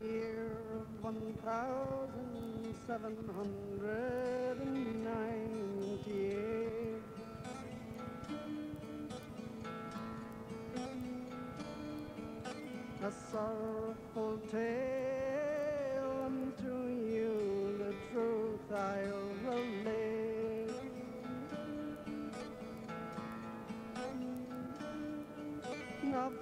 the year of 1798. A sorrowful tale unto you, the truth I'll relate. Of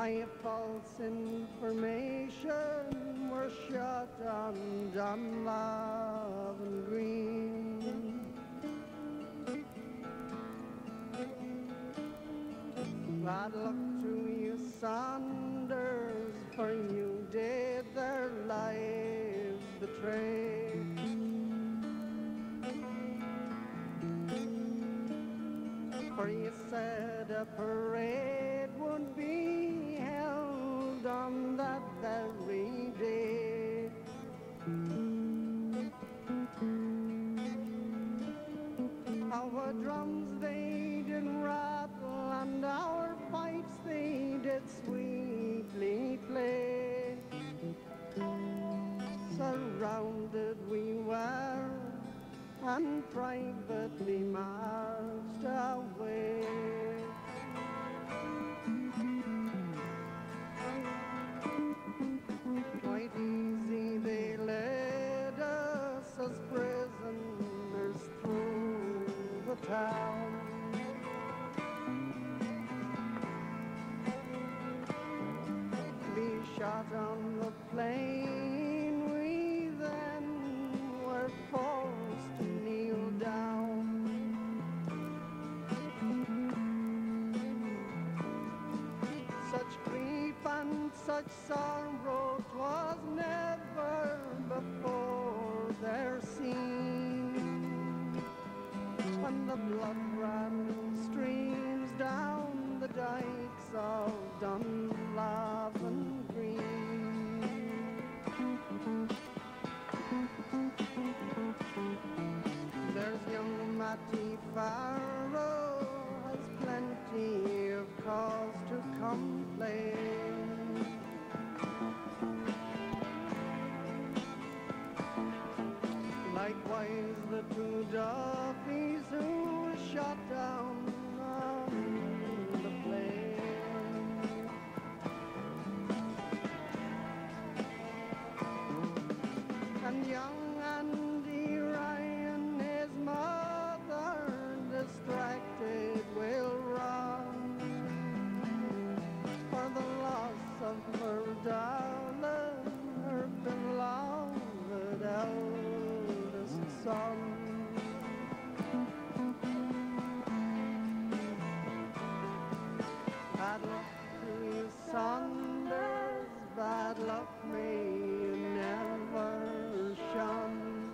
By false information were shot on Dunlavin Green. Bad luck to you, Saunders, for you did their lives betray. You said a parade would be held on that very day. Our drums they did rattle and our pipes they did sweetly play. Surrounded we were and privately marched away. Quite easy they led us as prisoners through the town. Be shot on the plain, such sorrow 'twas never before there seen. Saunders, bad luck may never shun.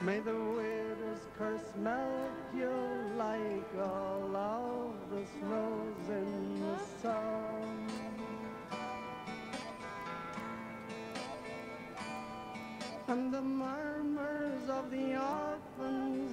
May the widow's curse melt you like all of the snows in the sun. And the murmurs of the orphans,